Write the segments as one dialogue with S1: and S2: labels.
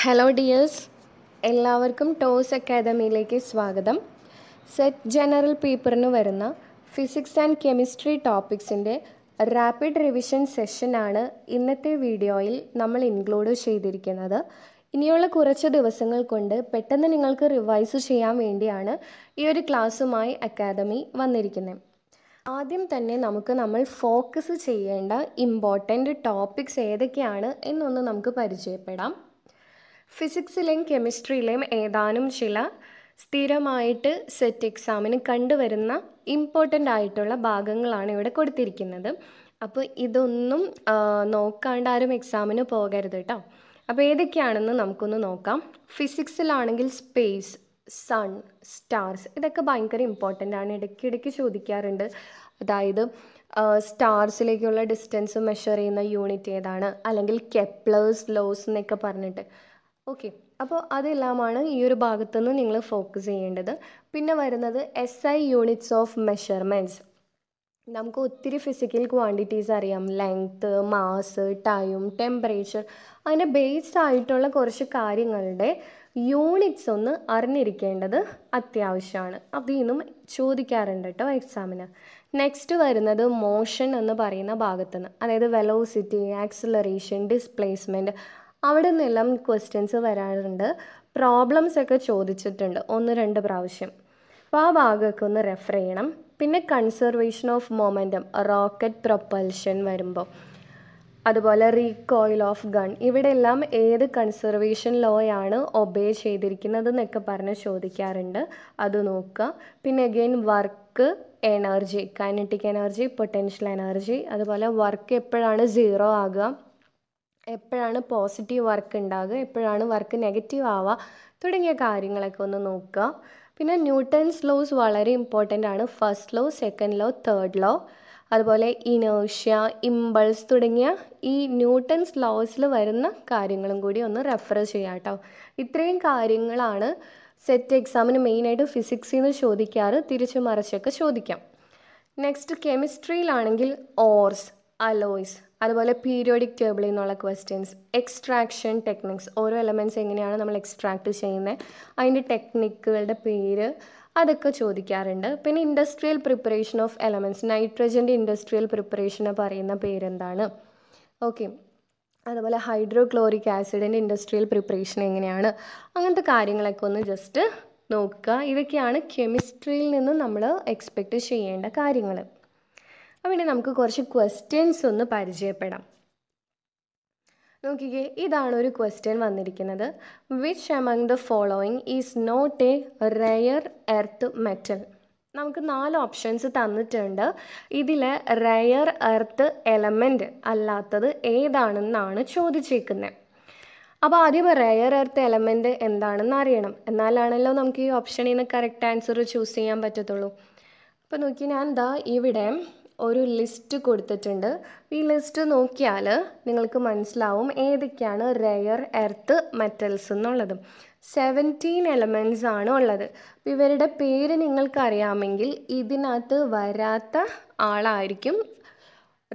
S1: Hello dears എല്ലാവർക്കും toss അക്കാദമിയിലേക്ക് സ്വാഗതം. സെറ്റ് ജനറൽ പേപ്പറിന് വരുന്ന ഫിസിക്സ് ആൻഡ് കെമിസ്ട്രി ടോപ്പിക്സിന്റെ റാപ്പിഡ് റിവിഷൻ സെഷനാണ് ഇന്നത്തെ വീഡിയോയിൽ നമ്മൾ ഇൻക്ലൂഡ് ചെയ്തിരിക്കുന്നത്. ഇനിയുള്ള കുറച്ച് ദിവസങ്ങൾ കൊണ്ട് പെട്ടെന്ന് നിങ്ങൾക്ക് റിവൈസ് ചെയ്യാൻ വേണ്ടിയാണ് ഈ ഒരു ക്ലാസ്സുമായി അക്കാദമി വന്നിരിക്കുന്നത് ആദ്യം തന്നെ നമുക്ക് നമ്മൾ ഫോക്കസ് ചെയ്യേണ്ട ഇമ്പോർട്ടന്റ് ടോപ്പിക്സ് ഏതൊക്കെയാണ് എന്നൊന്ന് നമുക്ക് പരിചയപ്പെടാം. ഫിസിക്സിലെയും കെമിസ്ട്രിയിലെയും ഏതാനും ചില സ്ഥിരമായിട്ട് സെറ്റ് എക്സാമിന് കണ്ടുവരുന്ന ഇമ്പോർട്ടന്റ് ആയിട്ടുള്ള ഭാഗങ്ങളാണ് ഇവിടെ കൊടുത്തിരിക്കുന്നത്. അപ്പോൾ ഇതൊന്നും നോക്കാണ്ട് ആരും എക്സാമിന് പോകരുത് കേട്ടോ അപ്പോൾ ഏതൊക്കെയാണെന്ന് നമുക്കൊന്ന് നോക്കാം. ഫിസിക്സിലാണെങ്കിൽ സ്പേസ് സൺ സ്റ്റാർസ് ഇതൊക്കെ ഭയങ്കര ഇമ്പോർട്ടന്റ് ആണ്. ഇടയ്ക്കിടയ്ക്ക് ചോദിക്കാറുണ്ട്. അതായത് സ്റ്റാർസിലേക്കുള്ള ഡിസ്റ്റൻസ് മെഷർ ചെയ്യുന്ന യൂണിറ്റ് ഏതാണ്? അല്ലെങ്കിൽ കെപ്ലേഴ്സ് ലോസ് എന്നൊക്കെ പറഞ്ഞിട്ട്. ഓക്കെ അപ്പോൾ അതെല്ലാമാണ് ഈ ഒരു ഭാഗത്തുനിന്ന് നിങ്ങൾ ഫോക്കസ് ചെയ്യേണ്ടത്. പിന്നെ വരുന്നത് S I units of measurements നമുക്ക് ഒത്തിരി ഫിസിക്കൽ ക്വാണ്ടിറ്റീസ് അറിയാം. ലെങ്ത്ത് മാസ് ടൈം ടെമ്പറേച്ചർ അങ്ങനെ ബേസ്ഡ് ആയിട്ടുള്ള കുറച്ച് കാര്യങ്ങളുടെ യൂണിറ്റ്സ് ഒന്ന് അറിഞ്ഞിരിക്കേണ്ടത് അത്യാവശ്യമാണ്. അതിൽ നിന്നും ചോദിക്കാറുണ്ട് കേട്ടോ എക്സാമിന് നെക്സ്റ്റ് വരുന്നത് മോഷൻ എന്ന് പറയുന്ന ഭാഗത്തുനിന്ന്. അതായത് വെലോസിറ്റി ആക്സിലറേഷൻ ഡിസ്പ്ലേസ്മെന്റ് അവിടെ നിന്നെല്ലാം ക്വസ്റ്റ്യൻസ് വരാറുണ്ട്. പ്രോബ്ലംസ് ഒക്കെ ചോദിച്ചിട്ടുണ്ട്. ഒന്ന് രണ്ട് പ്രാവശ്യം. അപ്പോൾ ആ ഭാഗമൊക്കെ ഒന്ന് റെഫർ ചെയ്യണം. പിന്നെ conservation of momentum rocket propulsion വരുമ്പോൾ അതുപോലെ റീകോയിൽ ഓഫ് ഗൺ ഇവിടെ എല്ലാം ഏത് കൺസർവേഷൻ ലോയാണ് ഒബേ ചെയ്തിരിക്കുന്നത് എന്നൊക്കെ പറഞ്ഞ് ചോദിക്കാറുണ്ട്. അത് നോക്കുക. പിന്നെ again work energy kinetic energy potential energy അതുപോലെ വർക്ക് എപ്പോഴാണ് സീറോ ആകുക? എപ്പോഴാണ് പോസിറ്റീവ് വർക്ക് ഉണ്ടാകുക എപ്പോഴാണ് വർക്ക് നെഗറ്റീവ് ആവുക തുടങ്ങിയ കാര്യങ്ങളൊക്കെ ഒന്ന് നോക്കുക. പിന്നെ ന്യൂട്ടൺസ് ലോസ് വളരെ ഇമ്പോർട്ടന്റ് ആണ്. First law second law third law അതുപോലെ ഇനേഷ്യ ഇമ്പൾസ് തുടങ്ങിയ ഈ ന്യൂട്ടൺസ് ലോസിൽ വരുന്ന കാര്യങ്ങളും കൂടി ഒന്ന് റെഫർ ചെയ്യാം കേട്ടോ ഇത്രയും കാര്യങ്ങളാണ് സെറ്റ് എക്സാമിന് മെയിനായിട്ട് ഫിസിക്സിൽ നിന്ന് ചോദിക്കാറ്. തിരിച്ചു മറിച്ചൊക്കെ ചോദിക്കാം. നെക്സ്റ്റ് കെമിസ്ട്രിയിലാണെങ്കിൽ ഓർസ് അലോയ്സ് അതുപോലെ പീരിയോഡിക് ടേബിളിൽ നിന്നുള്ള ക്വസ്റ്റ്യൻസ് എക്സ്ട്രാക്ഷൻ ടെക്നിക്സ് ഓരോ എലമെന്റ്സ് എങ്ങനെയാണ് നമ്മൾ എക്സ്ട്രാക്ട് ചെയ്യുന്നത് അതിന്റെ ടെക്നിക്കുകളുടെ പേര് അതൊക്കെ ചോദിക്കാറുണ്ട്. പിന്നെ ഇൻഡസ്ട്രിയൽ പ്രിപ്പറേഷൻ ഓഫ് എലമെന്റ്സ് നൈട്രജന്റെ ഇൻഡസ്ട്രിയൽ പ്രിപ്പറേഷന് പറയുന്ന പേരെന്താണ്? ഓക്കെ അതുപോലെ ഹൈഡ്രോക്ലോറിക് ആസിഡിന്റെ ഇൻഡസ്ട്രിയൽ പ്രിപ്പറേഷൻ എങ്ങനെയാണ്? അങ്ങനത്തെ കാര്യങ്ങളൊക്കെ ഒന്ന് ജസ്റ്റ് നോക്കുക. ഇതൊക്കെയാണ് കെമിസ്ട്രിയിൽ നിന്ന് നമ്മൾ എക്സ്പെക്റ്റ് ചെയ്യേണ്ട കാര്യങ്ങൾ ഇനി നമുക്ക് കുറച്ച് ക്വസ്റ്റ്യൻസ് ഒന്ന് പരിചയപ്പെടാം. നോക്കിക്കേ ഇതാണ് ഒരു ക്വസ്റ്റ്യൻ വന്നിരിക്കുന്നത്. Which among the following is not a rare earth metal നമുക്ക് നാല് ഓപ്ഷൻസ് തന്നിട്ടുണ്ട്. ഇതിൽ റെയർ എർത്ത് എലമെന്റ് അല്ലാത്തത് ഏതാണെന്നാണ് ചോദിച്ചേക്കുന്നത് അപ്പോൾ ആദ്യം റെയർ എർത്ത് എലമെന്റ് എന്താണെന്ന് അറിയണം. എന്നാലാണല്ലോ നമുക്ക് ഈ ഓപ്ഷനിൽ നിന്ന് കറക്റ്റ് ആൻസർ ചൂസ് ചെയ്യാൻ പറ്റത്തുള്ളൂ. അപ്പോൾ നോക്കി ഞാൻ എന്താ ഇവിടെ ഒരു ലിസ്റ്റ് കൊടുത്തിട്ടുണ്ട്. ഈ ലിസ്റ്റ് നോക്കിയാൽ നിങ്ങൾക്ക് മനസ്സിലാവും ഏതൊക്കെയാണ് റെയർ എർത്ത് മെറ്റൽസ് എന്നുള്ളത്. സെവന്റീൻ എലമെന്റ്സ് ആണ് ഉള്ളത്. ഇവരുടെ പേര് നിങ്ങൾക്കറിയാമെങ്കിൽ ഇതിനകത്ത് വരാത്ത ആളായിരിക്കും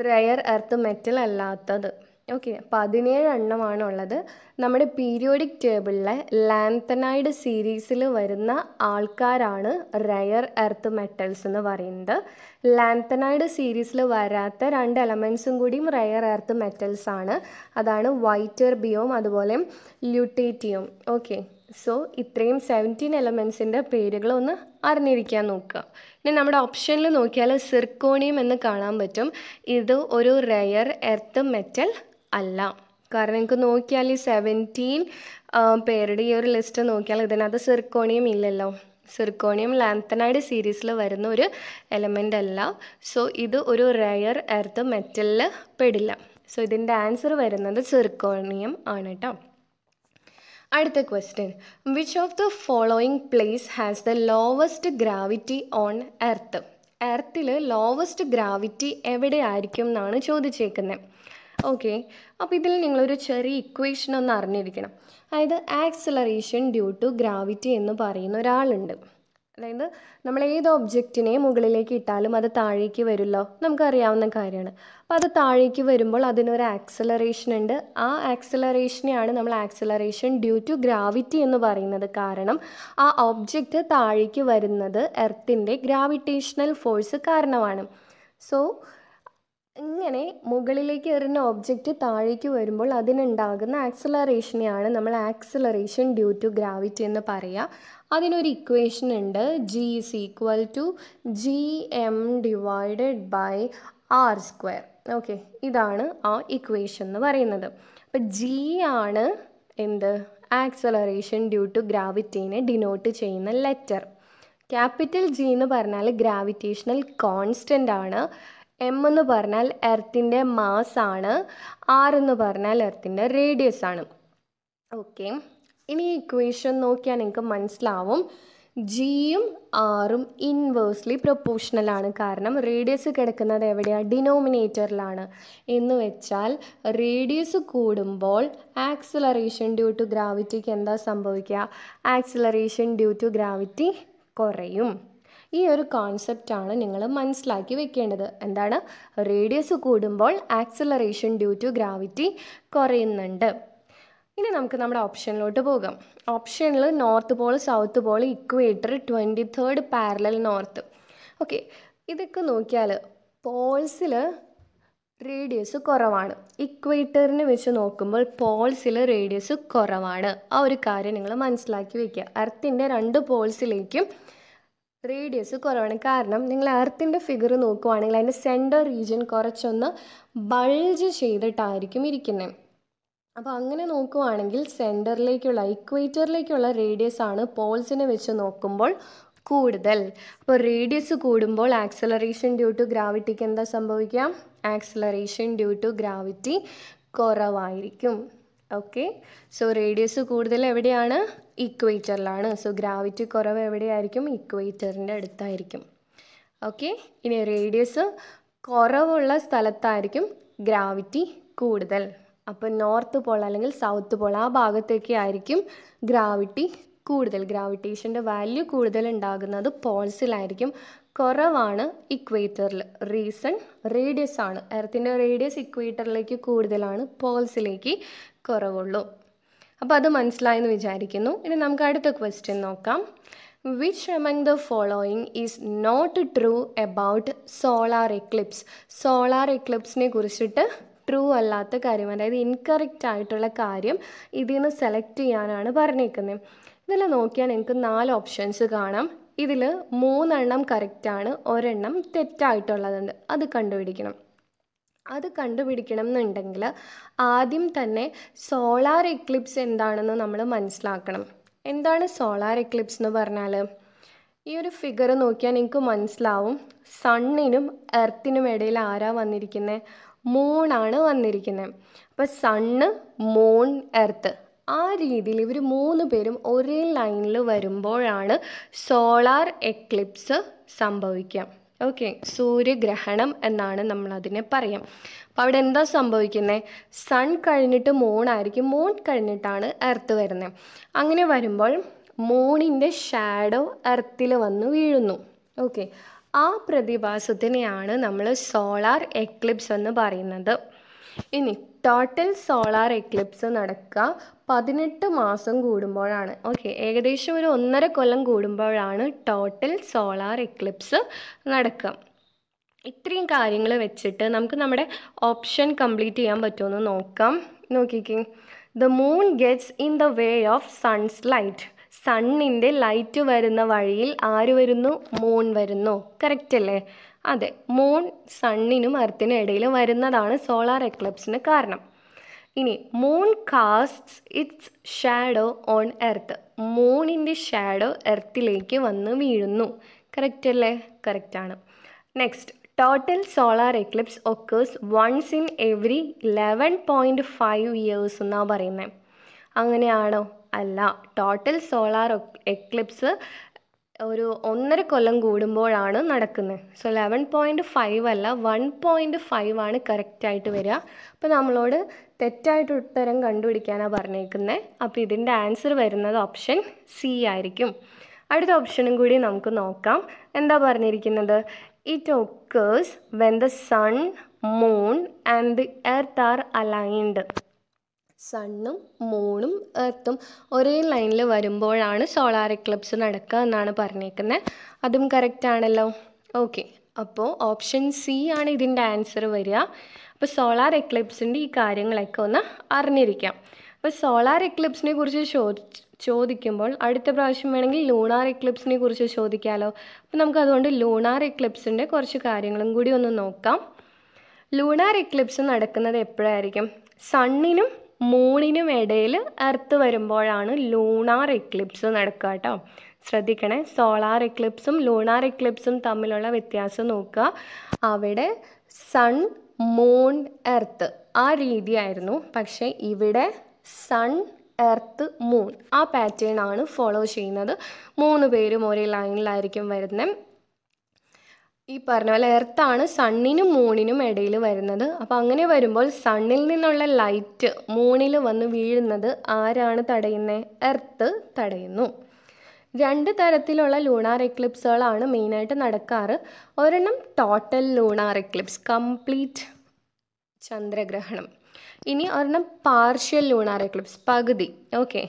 S1: റെയർ എർത്ത് മെറ്റൽ അല്ലാത്തത്. ഓക്കെ പതിനേഴ് എണ്ണമാണ് ഉള്ളത് നമ്മുടെ പീരിയോഡിക് ടേബിളിലെ ലാന്തനൈഡ് സീരീസിൽ വരുന്ന ആൾക്കാരാണ് റയർ എർത്ത് മെറ്റൽസ് എന്ന് പറയുന്നത്. ലാന്തനൈഡ് സീരീസിൽ വരാത്ത രണ്ട് എലമെൻസും കൂടിയും റയർ എർത്ത് മെറ്റൽസ് ആണ്. അതാണ് വൈറ്റർ ബിയോം അതുപോലെ ല്യൂട്ടേറ്റിയം ഓക്കെ സോ ഇത്രയും സെവന്റീൻ എലമെൻസിന്റെ പേരുകളൊന്ന് അറിഞ്ഞിരിക്കാൻ നോക്കുക. ഇനി നമ്മുടെ ഓപ്ഷനിൽ നോക്കിയാൽ സിർക്കോണിയം എന്ന് കാണാൻ പറ്റും. ഇത് ഒരു റയർ എർത്ത് മെറ്റൽ അല്ല. കാരണം നിങ്ങൾക്ക് നോക്കിയാൽ ഈ സെവന്റീൻ പേരുടെ ഈ ഒരു ലിസ്റ്റ് നോക്കിയാൽ ഇതിനകത്ത് സിർക്കോണിയം ഇല്ലല്ലോ. സിർക്കോണിയം ലാന്തനൈഡ് സീരീസിൽ വരുന്ന ഒരു എലമെന്റ് അല്ല. സോ ഇത് ഒരു റയർ എർത്ത് മെറ്റലിൽ പെടില്ല. സോ ഇതിന്റെ ആൻസർ വരുന്നത് സിർക്കോണിയം ആണ് കേട്ടോ അടുത്ത question which of the following place has the lowest gravity on earth എർത്തിൽ lowest gravity എവിടെ ആയിരിക്കും എന്നാണ് ചോദിച്ചേക്കുന്നത് ഓക്കെ. അപ്പോൾ ഇതിൽ നിങ്ങളൊരു ചെറിയ ഇക്വേഷൻ ഒന്ന് അറിഞ്ഞിരിക്കണം. അതായത് ആക്സിലറേഷൻ ഡ്യൂ ടു ഗ്രാവിറ്റി എന്ന് പറയുന്ന ഒരാളുണ്ട്. അതായത് നമ്മൾ ഏത് ഒബ്ജക്റ്റിനെ മുകളിലേക്ക് ഇട്ടാലും അത് താഴേക്ക് വരുമല്ലോ? നമുക്കറിയാവുന്ന കാര്യമാണ്. അപ്പോൾ അത് താഴേക്ക് വരുമ്പോൾ അതിനൊരു ആക്സലറേഷൻ ഉണ്ട്. ആ ആക്സലറേഷനെയാണ് നമ്മൾ ആക്സലറേഷൻ ഡ്യൂ ടു ഗ്രാവിറ്റി എന്ന് പറയുന്നത്. കാരണം ആ ഒബ്ജക്റ്റ് താഴേക്ക് വരുന്നത് എർത്തിന്റെ ഗ്രാവിറ്റേഷണൽ ഫോഴ്സ് കാരണമാണ്. സോ ഇങ്ങനെ മുകളിലേക്ക് എറിഞ്ഞ ഒബ്ജക്റ്റ് താഴേക്ക് വരുമ്പോൾ അതിനുണ്ടാകുന്ന ആക്സലറേഷനെയാണ് നമ്മൾ ആക്സലറേഷൻ ഡ്യൂ ടു ഗ്രാവിറ്റി എന്ന് പറയുക അതിനൊരു ഇക്വേഷൻ ഉണ്ട്. G is equal to G M divided by R square okay ഇതാണ് ആ ഇക്വേഷൻ എന്ന് പറയുന്നത്. അപ്പം ജി ആണ് എന്ത്? ആക്സലറേഷൻ ഡ്യൂ ടു ഗ്രാവിറ്റീനെ ഡിനോട്ട് ചെയ്യുന്ന ലെറ്റർ ക്യാപിറ്റൽ ജി എന്ന് പറഞ്ഞാൽ ഗ്രാവിറ്റേഷണൽ കോൺസ്റ്റന്റ് ആണ്. എം എന്ന് പറഞ്ഞാൽ എർത്തിന്റെ മാസ് ആണ്. ആർ എന്ന് പറഞ്ഞാൽ എർത്തിന്റെ റേഡിയസ് ആണ്. ഓക്കെ ഇനി ഈ ഇക്വേഷൻ നോക്കിയാൽ നിങ്ങൾക്ക് മനസ്സിലാവും. ജിയും ആറും ഇൻവേഴ്സ്ലി പ്രൊപ്പോർഷണൽ ആണ്. കാരണം റേഡിയസ് കിടക്കുന്നത് എവിടെയാണ് ഡിനോമിനേറ്ററിലാണ് എന്ന് വെച്ചാൽ റേഡിയസ് കൂടുമ്പോൾ ആക്സിലറേഷൻ ഡ്യൂ ടു ഗ്രാവിറ്റിക്ക് എന്താ സംഭവിക്കുക? ആക്സിലറേഷൻ ഡ്യൂ ടു ഗ്രാവിറ്റി കുറയും. ഈ ഒരു കോൺസെപ്റ്റാണ് നിങ്ങൾ മനസ്സിലാക്കി വെക്കേണ്ടത്. എന്താണ്? റേഡിയസ് കൂടുമ്പോൾ ആക്സലറേഷൻ ഡ്യൂ ടു ഗ്രാവിറ്റി കുറയുന്നുണ്ട്. ഇനി നമുക്ക് നമ്മുടെ ഓപ്ഷനിലോട്ട് പോകാം. ഓപ്ഷനിൽ north pole south pole equator twenty third parallel north okay ഇതൊക്കെ നോക്കിയാൽ പോൾസിൽ റേഡിയസ് കുറവാണ്. ഇക്വേറ്ററിനെ വെച്ച് നോക്കുമ്പോൾ പോൾസിൽ റേഡിയസ് കുറവാണ്. ആ ഒരു കാര്യം നിങ്ങൾ മനസ്സിലാക്കി വയ്ക്കുക എർത്തിന്റെ രണ്ട് പോൾസിലേക്കും റേഡിയസ് കുറവാണ്. കാരണം നിങ്ങൾ എർത്തിന്റെ ഫിഗർ നോക്കുവാണെങ്കിൽ അതിന്റെ സെന്റർ റീജിയൻ കുറച്ചൊന്ന് ബൾജ് ചെയ്തിട്ടായിരിക്കും ഇരിക്കുന്നത് അപ്പോൾ അങ്ങനെ നോക്കുവാണെങ്കിൽ സെന്ററിലേക്കുള്ള ഇക്വേറ്ററിലേക്കുള്ള റേഡിയസ് ആണ് പോൾസിനെ വെച്ച് നോക്കുമ്പോൾ കൂടുതൽ. അപ്പോൾ റേഡിയസ് കൂടുമ്പോൾ ആക്സലറേഷൻ ഡ്യൂ ടു ഗ്രാവിറ്റിക്ക് എന്താ സംഭവിക്കുക? ആക്സലറേഷൻ ഡ്യൂ ടു ഗ്രാവിറ്റി കുറവായിരിക്കും. ഓക്കെ സോ റേഡിയസ് കൂടുതൽ എവിടെയാണ്? ഇക്വേറ്ററിലാണ് സോ ഗ്രാവിറ്റി കുറവ് എവിടെയായിരിക്കും? ഇക്വേറ്ററിന്റെ അടുത്തായിരിക്കും. ഓക്കെ ഇനി റേഡിയസ് കുറവുള്ള സ്ഥലത്തായിരിക്കും ഗ്രാവിറ്റി കൂടുതൽ. അപ്പോൾ നോർത്ത് പോൾ അല്ലെങ്കിൽ സൗത്ത് പോൾ ആ ഭാഗത്തേക്ക് ആയിരിക്കും ഗ്രാവിറ്റി കൂടുതൽ. ഗ്രാവിറ്റേഷന്റെ വാല്യൂ കൂടുതൽ ഉണ്ടാകുന്നത് പോൾസിലായിരിക്കും. കുറവാണ് ഇക്വേറ്ററിൽ റീസൺ റേഡിയസ് ആണ്. എർത്തിന്റെ റേഡിയസ് ഇക്വേറ്ററിലേക്ക് കൂടുതലാണ് പോൾസിലേക്ക് കുറവുള്ളൂ. അപ്പോൾ അത് മനസ്സിലായെന്ന് വിചാരിക്കുന്നു. ഇനി നമുക്ക് അടുത്ത ക്വസ്റ്റ്യൻ നോക്കാം. Which among the following is not true about solar eclipse solar എക്ലിപ്സിനെ കുറിച്ചിട്ട് ട്രൂ അല്ലാത്ത കാര്യം അതായത് ഇൻകറക്റ്റ് ആയിട്ടുള്ള കാര്യം ഇതിൽ നിന്ന് സെലക്ട് ചെയ്യാനാണ് പറഞ്ഞേക്കുന്നത് ഇതിൽ നോക്കിയാൽ നിങ്ങൾക്ക് നാല് ഓപ്ഷൻസ് കാണാം. ഇതിൽ മൂന്നെണ്ണം കറക്റ്റാണ് ഒരെണ്ണം തെറ്റായിട്ടുള്ളതുണ്ട്. അത് കണ്ടുപിടിക്കണം. അത് കണ്ടുപിടിക്കണം എന്നുണ്ടെങ്കിൽ ആദ്യം തന്നെ സോളാർ എക്ലിപ്സ് എന്താണെന്ന് നമ്മൾ മനസ്സിലാക്കണം. എന്താണ് സോളാർ എക്ലിപ്സ് എന്ന് പറഞ്ഞാൽ ഈ ഒരു ഫിഗർ നോക്കിയാൽ നിങ്ങൾക്ക് മനസ്സിലാവും. സണ്ണിനും എർത്തിനും ഇടയിൽ ആരാ വന്നിരിക്കുന്നത് മൂണാണ് വന്നിരിക്കുന്നത് അപ്പോൾ സണ്ണ് മൂൺ എർത്ത് ആ രീതിയിൽ ഇവർ മൂന്ന് പേരും ഒരേ ലൈനിൽ വരുമ്പോഴാണ് സോളാർ എക്ലിപ്സ് സംഭവിക്കുക. ഓക്കെ സൂര്യഗ്രഹണം എന്നാണ് നമ്മൾ അതിനെ പറയാം. അപ്പോൾ അവിടെ എന്താ സംഭവിക്കുന്നത് സൺ കഴിഞ്ഞിട്ട് മൂണായിരിക്കും മൂൺ കഴിഞ്ഞിട്ടാണ് എർത്ത് വരുന്നത് അങ്ങനെ വരുമ്പോൾ മൂണിന്റെ ഷാഡോ എർത്തിൽ വന്ന് വീഴുന്നു. ഓക്കെ ആ പ്രതിഭാസത്തിനെയാണ് നമ്മൾ സോളാർ എക്ലിപ്സ് എന്ന് പറയുന്നത്. ഇനി ടോട്ടൽ സോളാർ എക്ലിപ്സ് നടക്കുക. പതിനെട്ട് മാസം കൂടുമ്പോഴാണ്. ഓക്കെ ഏകദേശം ഒരു ഒന്നര കൊല്ലം കൂടുമ്പോഴാണ് ടോട്ടൽ സോളാർ എക്ലിപ്സ് നടക്കുക. ഇത്രയും കാര്യങ്ങൾ വെച്ചിട്ട് നമുക്ക് നമ്മുടെ ഓപ്ഷൻ കംപ്ലീറ്റ് ചെയ്യാൻ പറ്റുമെന്ന് നോക്കാം. നോക്കിക്കേ. The moon gets in the way of sun's light സണ്ണിന്റെ light വരുന്ന വഴിയിൽ ആര് വരുന്നു? മൂൺ വരുന്നു. കറക്റ്റ് അല്ലേ? അതെ മൂൺ സണ്ണിനും എർത്തിനും ഇടയിൽ വരുന്നതാണ് സോളാർ എക്ലിപ്സിന് കാരണം. ഇനി moon casts its shadow on earth മൂണിന്റെ shadow എർത്തിലേക്ക് വന്ന് വീഴുന്നു. കറക്റ്റ് അല്ലേ? കറക്റ്റാണ് next total solar eclipse occurs once in every eleven point five years എന്നാണ് പറയുന്നത് അങ്ങനെയാണോ? അല്ല ടോട്ടൽ സോളാർ എക്ലിപ്സ് ഒരു ഒന്നര കൊല്ലം കൂടുമ്പോഴാണ് നടക്കുന്നത്. സോ ലെവൻ പോയിന്റ് ഫൈവ് അല്ല വൺ പോയിന്റ് ഫൈവ് ആണ് കറക്റ്റായിട്ട് വരിക. അപ്പോൾ നമ്മളോട് തെറ്റായിട്ട് ഉത്തരം കണ്ടുപിടിക്കാനാണ് പറഞ്ഞേക്കുന്നത് അപ്പോൾ ഇതിന്റെ ആൻസർ വരുന്നത് ഓപ്ഷൻ സി ആയിരിക്കും. അടുത്ത ഓപ്ഷനും കൂടി നമുക്ക് നോക്കാം. എന്താ പറഞ്ഞിരിക്കുന്നത്? It occurs when the sun moon and the earth are aligned സണ്ണും മൂണും എർത്തും ഒരേ ലൈനിൽ വരുമ്പോഴാണ് സോളാർ എക്ലിപ്സ് നടക്കുക എന്നാണ് പറഞ്ഞേക്കുന്നത് അതും കറക്റ്റ് ആണല്ലോ. ഓക്കെ അപ്പോൾ ഓപ്ഷൻ സി ആണ് ഇതിന്റെ ആൻസർ വരിക. അപ്പോൾ സോളാർ എക്ലിപ്സിന്റെ ഈ കാര്യങ്ങളൊക്കെ ഒന്ന് അറിഞ്ഞിരിക്കാം. അപ്പോൾ സോളാർ എക്ലിപ്സിനെ കുറിച്ച് ചോദിക്കുമ്പോൾ അടുത്ത പ്രാവശ്യം വേണമെങ്കിൽ ലൂണാർ എക്ലിപ്സിനെ കുറിച്ച് ചോദിക്കാമല്ലോ അപ്പോൾ നമുക്ക് അതുകൊണ്ട് ലൂണാർ എക്ലിപ്സിന്റെ കുറച്ച് കാര്യങ്ങളും കൂടി ഒന്ന് നോക്കാം. ലൂണാർ എക്ലിപ്സ് നടക്കുന്നത് എപ്പോഴായിരിക്കും? സണ്ണിനും മൂണിനും ഇടയിൽ എർത്ത് വരുമ്പോഴാണ് ലൂണാർ എക്ലിപ്സ് നടക്കുക കേട്ടോ. ശ്രദ്ധിക്കണേ സോളാർ എക്ലിപ്സും ലൂണാർ എക്ലിപ്സും തമ്മിലുള്ള വ്യത്യാസം നോക്കുക. അവിടെ സൺ മൂൺ എർത്ത് ആ രീതിയായിരുന്നു. പക്ഷേ ഇവിടെ സൺ എർത്ത് മൂൺ ആ പാറ്റേൺ ആണ് ഫോളോ ചെയ്യുന്നത്. മൂന്ന് പേരും ഒരേ ലൈനിലായിരിക്കും വരുന്നത്. ഈ പറഞ്ഞ പോലെ എർത്താണ് സണ്ണിനും മൂണിനും ഇടയിൽ വരുന്നത്. അപ്പോൾ അങ്ങനെ വരുമ്പോൾ സണ്ണിൽ നിന്നുള്ള ലൈറ്റ് മൂണിൽ വന്ന് വീഴുന്നത് ആരാണ് തടയുന്നത് എർത്ത് തടയുന്നു. രണ്ട് തരത്തിലുള്ള ലൂണാർ എക്ലിപ്സുകളാണ് മെയിനായിട്ട് നടക്കാറ്. ഒരെണ്ണം ടോട്ടൽ ലൂണാർ എക്ലിപ്സ് കംപ്ലീറ്റ് ചന്ദ്രഗ്രഹണം. ഇനി ഒരെണ്ണം പാർഷ്യൽ ലൂണാർ എക്ലിപ്സ് പകുതി. ഓക്കെ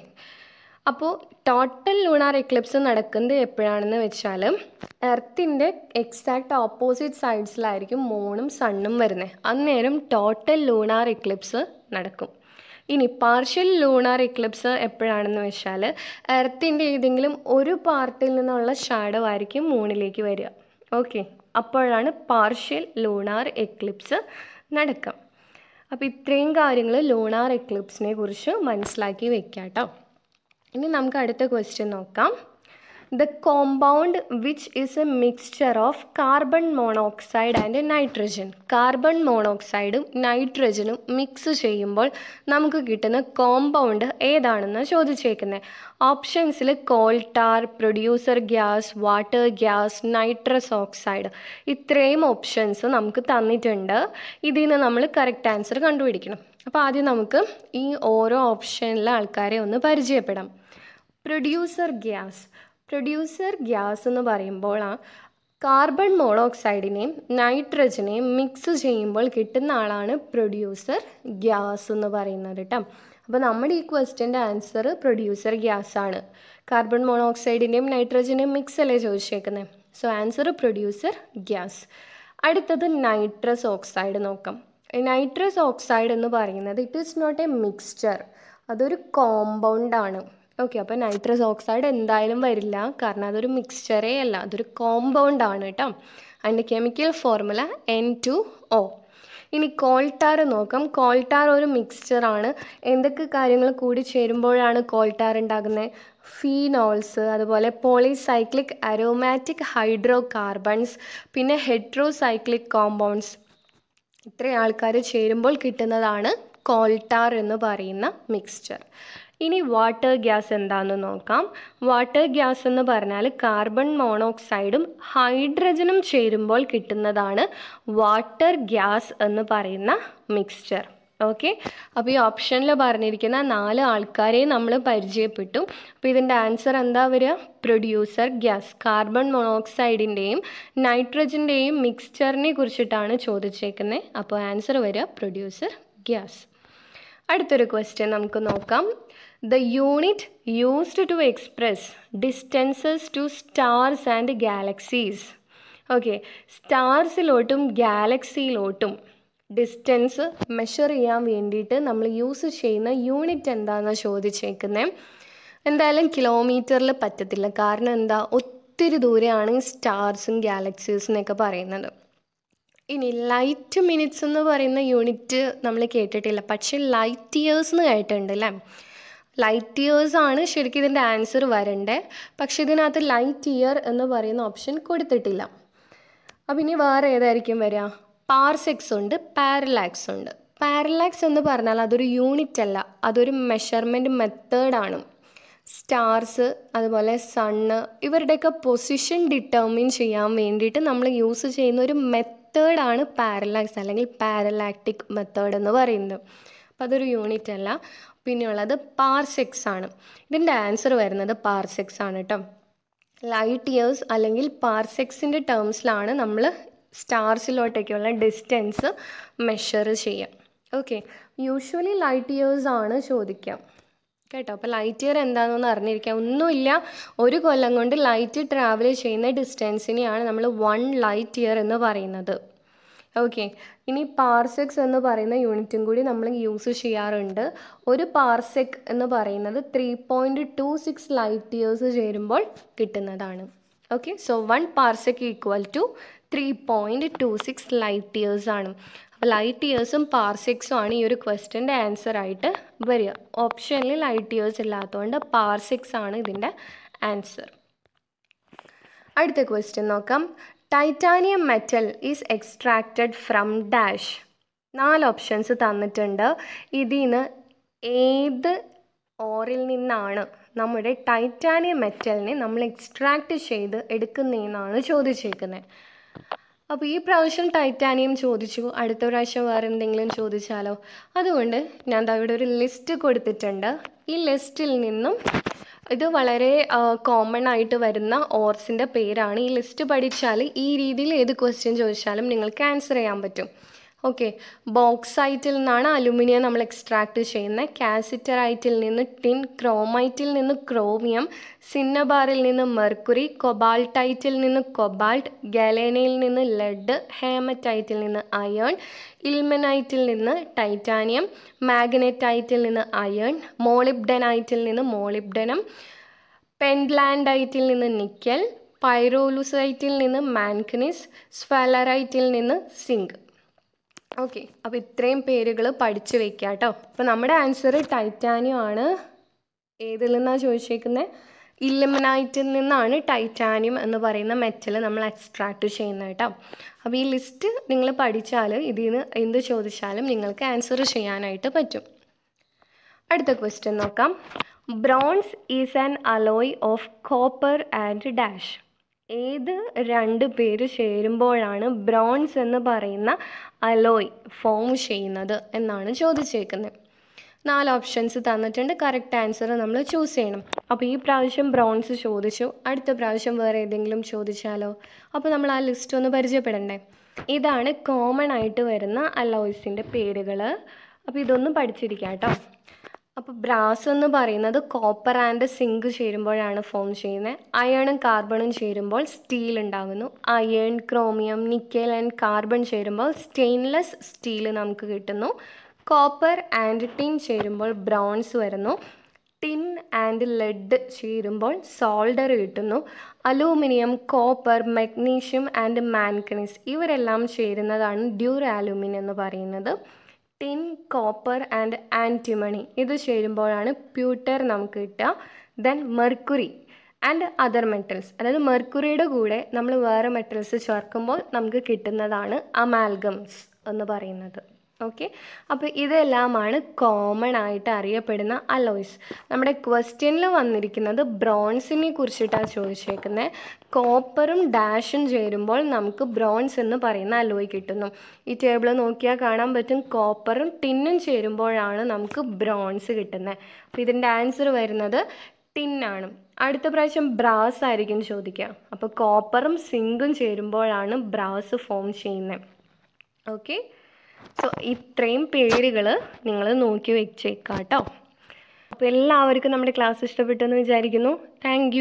S1: അപ്പോൾ ടോട്ടൽ ലൂണാർ എക്ലിപ്സ് നടക്കുന്നത് എപ്പോഴാണെന്ന് വെച്ചാൽ എർത്തിന്റെ എക്സാക്റ്റ് ഓപ്പോസിറ്റ് സൈഡ്സിലായിരിക്കും മൂണും സണ്ണും വരുന്നത് അന്നേരം ടോട്ടൽ ലൂണാർ എക്ലിപ്സ് നടക്കും. ഇനി പാർഷ്യൽ ലൂണാർ എക്ലിപ്സ് എപ്പോഴാണെന്ന് വെച്ചാൽ എർത്തിന്റെ ഏതെങ്കിലും ഒരു പാർട്ടിൽ നിന്നുള്ള ഷാഡോ ആയിരിക്കും മൂണിലേക്ക് വരിക. ഓക്കെ അപ്പോഴാണ് പാർഷ്യൽ ലൂണാർ എക്ലിപ്സ് നടക്കുക. അപ്പോൾ ഇത്രയും കാര്യങ്ങൾ ലൂണാർ എക്ലിപ്സിനെ കുറിച്ച് മനസ്സിലാക്കി വെക്കാം കേട്ടോ ഇനി നമുക്ക് അടുത്ത ക്വസ്റ്റ്യൻ നോക്കാം. The compound which is a mixture of carbon monoxide and nitrogen carbon മോണോക്സൈഡും നൈട്രജനും മിക്സ് ചെയ്യുമ്പോൾ നമുക്ക് കിട്ടുന്ന കോമ്പൗണ്ട് ഏതാണെന്ന് ചോദിച്ചേക്കുന്നത് ഓപ്ഷൻസിൽ coal tar producer gas water gas nitrous oxide ഇത്രയും ഓപ്ഷൻസ് നമുക്ക് തന്നിട്ടുണ്ട്. ഇതിൽ നിന്ന് നമ്മൾ കറക്റ്റ് ആൻസർ കണ്ടുപിടിക്കണം. അപ്പോൾ ആദ്യം നമുക്ക് ഈ ഓരോ ഓപ്ഷനിലെ ആൾക്കാരെ ഒന്ന് പരിചയപ്പെടാം. പ്രൊഡ്യൂസർ ഗ്യാസ് പ്രൊഡ്യൂസർ ഗ്യാസ് എന്ന് പറയുമ്പോൾ ആ കാർബൺ മോണോക്സൈഡിനെയും നൈട്രജനെയും മിക്സ് ചെയ്യുമ്പോൾ കിട്ടുന്ന ആളാണ് പ്രൊഡ്യൂസർ ഗ്യാസ് എന്ന് പറയുന്നത് കേട്ടോ അപ്പോൾ നമ്മുടെ ഈ ക്വസ്റ്റ്യന്റെ ആൻസർ പ്രൊഡ്യൂസർ ഗ്യാസ് ആണ്. കാർബൺ മോണോക്സൈഡിന്റെയും നൈട്രജന്റെയും മിക്സ് അല്ലേ ചോദിച്ചേക്കുന്നത് സോ ആൻസർ പ്രൊഡ്യൂസർ ഗ്യാസ് അടുത്തത് നൈട്രസ് ഓക്സൈഡ് നോക്കാം. നൈട്രസ് ഓക്സൈഡ് എന്ന് പറയുന്നത് it is not a mixture അതൊരു കോമ്പൗണ്ടാണ് ഓക്കെ അപ്പോൾ നൈട്രസ് ഓക്സൈഡ് എന്തായാലും വരില്ല. കാരണം അതൊരു മിക്സ്ചറേ അല്ല. അതൊരു കോമ്പൗണ്ട് ആണ് കേട്ടോ. അതിന്റെ chemical formula N two O ഇനി കോൾട്ടാർ നോക്കാം. കോൾട്ടാർ ഒരു മിക്സ്ചറാണ് എന്തൊക്കെ കാര്യങ്ങൾ കൂടി ചേരുമ്പോഴാണ് കോൾട്ടാർ ഉണ്ടാകുന്നത് ഫീനോൾസ് അതുപോലെ പോളിസൈക്ലിക് അരോമാറ്റിക് ഹൈഡ്രോ കാർബൺസ് പിന്നെ ഹെഡ്രോസൈക്ലിക് കോമ്പൗണ്ട്സ് ഇത്രയും ആൾക്കാർ ചേരുമ്പോൾ കിട്ടുന്നതാണ് കോൾട്ടാർ എന്ന് പറയുന്ന മിക്സ്ചർ ഇനി വാട്ടർ ഗ്യാസ് എന്താണെന്ന് നോക്കാം. വാട്ടർ ഗ്യാസ് എന്ന് പറഞ്ഞാൽ കാർബൺ മോണോക്സൈഡും ഹൈഡ്രജനും ചേരുമ്പോൾ കിട്ടുന്നതാണ് വാട്ടർ ഗ്യാസ് എന്ന് പറയുന്ന മിക്സ്ചർ ഓക്കെ അപ്പോൾ ഈ ഓപ്ഷനിൽ പറഞ്ഞിരിക്കുന്ന നാല് ആൾക്കാരെ നമ്മൾ പരിചയപ്പെട്ടു. അപ്പോൾ ഇതിന്റെ ആൻസർ എന്താ വരിക? പ്രൊഡ്യൂസർ ഗ്യാസ് കാർബൺ മോണോക്സൈഡിന്റെയും നൈട്രജന്റെയും മിക്സ്ചറിനെ കുറിച്ചിട്ടാണ് ചോദിച്ചേക്കുന്നത് അപ്പോൾ ആൻസർ വരിക പ്രൊഡ്യൂസർ ഗ്യാസ് അടുത്തൊരു ക്വസ്റ്റ്യൻ നമുക്ക് നോക്കാം. The unit used to express distances to stars and galaxies okay സ്റ്റാർസിലോട്ടും ഗാലക്സിയിലോട്ടും ഡിസ്റ്റൻസ് മെഷർ ചെയ്യാൻ വേണ്ടിയിട്ട് നമ്മൾ യൂസ് ചെയ്യുന്ന യൂണിറ്റ് എന്താണെന്ന് ചോദിച്ചേക്കുന്നത് എന്തായാലും കിലോമീറ്ററിൽ പറ്റത്തില്ല. കാരണം എന്താ? ഒത്തിരി ദൂരെയാണ് സ്റ്റാർസും ഗാലക്സീസും എന്നൊക്കെ പറയുന്നത്. ഇനി ലൈറ്റ് മിനിറ്റ്സ് എന്ന് പറയുന്ന യൂണിറ്റ് നമ്മൾ കേട്ടിട്ടില്ല. പക്ഷേ ലൈറ്റ് ഇയേഴ്സ് എന്ന് കേട്ടിട്ടുണ്ട് അല്ലേ? ലൈറ്റ് ഇയേഴ്സ് ആണ് ശരിക്കും ഇതിന്റെ ആൻസർ വരണ്ടേ. പക്ഷേ ഇതിനകത്ത് ലൈറ്റ് ഇയർ എന്ന് പറയുന്ന ഓപ്ഷൻ കൊടുത്തിട്ടില്ല. അപ്പം ഇനി വേറെ ഏതായിരിക്കും വരിക? പാർസെക്സ് ഉണ്ട് പാരലാക്സ് ഉണ്ട്. പാരലാക്സ് എന്ന് പറഞ്ഞാൽ അതൊരു യൂണിറ്റ് അല്ല അതൊരു മെഷർമെന്റ് മെത്തേഡാണ് സ്റ്റാർസ് അതുപോലെ സണ്ണ് ഇവരുടെയൊക്കെ പൊസിഷൻ ഡിറ്റർമിൻ ചെയ്യാൻ വേണ്ടിയിട്ട് നമ്മൾ യൂസ് ചെയ്യുന്ന ഒരു മെത്തേഡാണ് പാരലാക്സ് അല്ലെങ്കിൽ പാരലാക്റ്റിക് മെത്തേഡ് എന്ന് പറയുന്നത്. അപ്പോൾ അതൊരു യൂണിറ്റ് അല്ല. പിന്നെയുള്ളത് പാർസെക്സ് ആണ്. ഇതിന്റെ ആൻസർ വരുന്നത് പാർസെക്സ് ആണ് കേട്ടോ ലൈറ്റ് ഇയേഴ്സ് അല്ലെങ്കിൽ പാർസെക്സിന്റെ ടേംസിലാണ് നമ്മൾ സ്റ്റാർസിലോട്ടേക്കുള്ള ഡിസ്റ്റൻസ് മെഷർ ചെയ്യാം. ഓക്കെ യൂഷ്വലി ലൈറ്റ് ഇയേഴ്സ് ആണ് ചോദിക്കാം. കേട്ടോ. അപ്പോൾ ലൈറ്റ് ഇയർ എന്താണെന്നൊന്ന് അറിഞ്ഞിരിക്കാം. ഒന്നുമില്ല. ഒരു കൊല്ലം കൊണ്ട് ലൈറ്റ് ട്രാവൽ ചെയ്യുന്ന ഡിസ്റ്റൻസിനെയാണ് നമ്മൾ വൺ ലൈറ്റ് ഇയർ എന്ന് പറയുന്നത്. ഓക്കെ ഇനി പാർസെക്സ് എന്ന് പറയുന്ന യൂണിറ്റും കൂടി നമ്മൾ യൂസ് ചെയ്യാറുണ്ട്. ഒരു പാർസെക് എന്ന് പറയുന്നത് three point two six light years ചേരുമ്പോൾ കിട്ടുന്നതാണ്. Okay so one parsec equal to three point two six light years ആണ്. അപ്പോൾ ലൈറ്റ് ഇയേഴ്സും പാർസെക്സും ആണ് ഈ ഒരു ക്വസ്റ്റ്യന്റെ ആൻസർ ആയിട്ട് വരിക. ഓപ്ഷനിൽ ലൈറ്റ് ഇയേഴ്സ് ഇല്ലാത്തതുകൊണ്ട് പാർസെക്സ് ആണ് ഇതിന്റെ ആൻസർ അടുത്ത ക്വസ്റ്റ്യൻ നോക്കാം. Titanium metal is extracted from dash നാല് ഓപ്ഷൻസ് തന്നിട്ടുണ്ട്. ഇതിൽ നിന്ന് ഏത് ഓറിൽ നിന്നാണ് നമ്മുടെ ടൈറ്റാനിയം മെറ്റലിനെ നമ്മൾ എക്സ്ട്രാക്റ്റ് ചെയ്ത് എടുക്കുന്നതെന്നാണ് ചോദിച്ചേക്കുന്നത് അപ്പോൾ ഈ പ്രാവശ്യം ടൈറ്റാനിയം ചോദിച്ചു. അടുത്ത പ്രാവശ്യം വേറെ എന്തെങ്കിലും ചോദിച്ചാലോ? അതുകൊണ്ട് ഞാൻ അവിടെ ഒരു ലിസ്റ്റ് കൊടുത്തിട്ടുണ്ട്. ഈ ലിസ്റ്റിൽ നിന്നും ഇത് വളരെ കോമൺ ആയിട്ട് വരുന്ന ഓർസിന്റെ പേരാണ്. ഈ ലിസ്റ്റ് പഠിച്ചാൽ ഈ രീതിയിൽ ഏത് ക്വസ്റ്റ്യൻ ചോദിച്ചാലും നിങ്ങൾക്ക് ആൻസർ ചെയ്യാൻ പറ്റും. ഓക്കെ ബോക്സൈറ്റിൽ നിന്നാണ് അലുമിനിയം നമ്മൾ എക്സ്ട്രാക്ട് ചെയ്യുന്നത് കാസിറ്ററൈറ്റിൽ നിന്ന് ടിൻ ക്രോമൈറ്റിൽ നിന്ന് ക്രോമിയം സിന്നബാറിൽ നിന്ന് മെർക്കുറി കൊബാൾട്ടൈറ്റിൽ നിന്ന് കൊബാൾട്ട് ഗലേനയിൽ നിന്ന് ലെഡ് ഹേമറ്റൈറ്റിൽ നിന്ന് അയേൺ ഇൽമനൈറ്റിൽ നിന്ന് ടൈറ്റാനിയം മാഗ്നറ്റൈറ്റിൽ നിന്ന് അയേൺ മോളിബ്ഡനൈറ്റിൽ നിന്ന് മോളിബ്ഡനം പെൻഡ്ലാൻഡൈറ്റിൽ നിന്ന് നിക്കൽ പൈറോലുസൈറ്റിൽ നിന്ന് മാൻകനീസ് സ്വലറൈറ്റിൽ നിന്ന് സിങ്ക് ഓക്കെ. അപ്പോൾ ഇത്രയും പേരുകൾ പഠിച്ചു വെക്കുക കേട്ടോ അപ്പോൾ നമ്മുടെ ആൻസർ ടൈറ്റാനിയം ആണ്. ഏതിൽ നിന്നാണ് ചോദിച്ചേക്കുന്നത് ഇലിമിനൈറ്റിൽ നിന്നാണ് ടൈറ്റാനിയം എന്ന് പറയുന്ന മെറ്റൽ നമ്മൾ എക്സ്ട്രാക്ട് ചെയ്യുന്നത് കേട്ടോ അപ്പോൾ ഈ ലിസ്റ്റ് നിങ്ങൾ പഠിച്ചാൽ ഇതിൽ നിന്ന് എന്ത് ചോദിച്ചാലും നിങ്ങൾക്ക് ആൻസർ ചെയ്യാനായിട്ട് പറ്റും. അടുത്ത ക്വസ്റ്റ്യൻ നോക്കാം. Bronze is an alloy of copper and dash. ഏത് രണ്ട് പേര് ചേരുമ്പോഴാണ് ബ്രോൺസ് എന്ന് പറയുന്ന അലോയ് ഫോം ചെയ്യുന്നത് എന്നാണ് ചോദിച്ചേക്കുന്നത്. നാല് ഓപ്ഷൻസ് തന്നിട്ടുണ്ട്. കറക്റ്റ് ആൻസർ നമ്മൾ ചൂസ് ചെയ്യണം. അപ്പോൾ ഈ പ്രാവശ്യം ബ്രോൺസ് ചോദിച്ചു. അടുത്ത പ്രാവശ്യം വേറെ ഏതെങ്കിലും ചോദിച്ചാലോ? അപ്പോൾ നമ്മൾ ആ ലിസ്റ്റ് ഒന്ന് പരിചയപ്പെടണ്ടേ? ഇതാണ് കോമൺ ആയിട്ട് വരുന്ന അലോയ്സിന്റെ പേരുകൾ അപ്പോൾ ഇതൊന്നും പഠിച്ചിരിക്കാം കേട്ടോ. അപ്പോൾ ബ്രാസ് എന്ന് പറയുന്നത് കോപ്പർ ആൻഡ് സിങ്ക് ചേരുമ്പോഴാണ് ഫോം ചെയ്യുന്നത്. അയേണും കാർബണും ചേരുമ്പോൾ സ്റ്റീൽ ഉണ്ടാകുന്നു. Iron chromium nickel and carbon ചേരുമ്പോൾ സ്റ്റെയിൻലെസ് സ്റ്റീൽ നമുക്ക് കിട്ടുന്നു. കോപ്പർ ആൻഡ് ടിൻ ചേരുമ്പോൾ ബ്രോൺസ് വരുന്നു. ടിൻ ആൻഡ് ലെഡ് ചേരുമ്പോൾ സോൾഡർ കിട്ടുന്നു. Aluminium copper magnesium and manganese ഇവരെല്ലാം ചേരുന്നതാണ് ഡ്യൂർ അലൂമിനിയം എന്ന് പറയുന്നത്. ടിൻ കോപ്പർ ആൻഡ് ആന്റിമണി ഇത് ചേരുമ്പോഴാണ് പ്യൂട്ടർ നമുക്ക് കിട്ടുക. Then mercury and other metals അതായത് മെർക്കുറിയുടെ കൂടെ നമ്മൾ വേറെ മെറ്റൽസ് ചേർക്കുമ്പോൾ നമുക്ക് കിട്ടുന്നതാണ് അമാൽഗംസ് എന്ന് പറയുന്നത്. ഓക്കെ അപ്പോൾ ഇതെല്ലാമാണ് കോമൺ ആയിട്ട് അറിയപ്പെടുന്ന അലോയ്സ് നമ്മുടെ ക്വസ്റ്റ്യനിൽ വന്നിരിക്കുന്നത് ബ്രോൺസിനെ കുറിച്ചിട്ടാണ് ചോദിച്ചേക്കുന്നത് കോപ്പറും ഡാഷും ചേരുമ്പോൾ നമുക്ക് ബ്രോൺസ് എന്ന് പറയുന്ന അലോയ് കിട്ടുന്നു. ഈ ടേബിൾ നോക്കിയാൽ കാണാൻ പറ്റും കോപ്പറും ടിന്നും ചേരുമ്പോഴാണ് നമുക്ക് ബ്രോൺസ് കിട്ടുന്നത് അപ്പോൾ ഇതിന്റെ ആൻസർ വരുന്നത് ടിന്നാണ് അടുത്ത പ്രാവശ്യം ബ്രാസ് ആയിരിക്കും ചോദിക്കുക അപ്പോൾ കോപ്പറും സിങ്കും ചേരുമ്പോഴാണ് ബ്രാസ് ഫോം ചെയ്യുന്നത് ഓക്കെ സോ ഇത്രയും പേരുകൾ നിങ്ങൾ നോക്കി വെച്ചേക്കാം കേട്ടോ അപ്പോൾ എല്ലാവർക്കും നമ്മുടെ ക്ലാസ് ഇഷ്ടപ്പെട്ടു എന്ന് വിചാരിക്കുന്നു. താങ്ക്